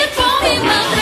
it for me, mama.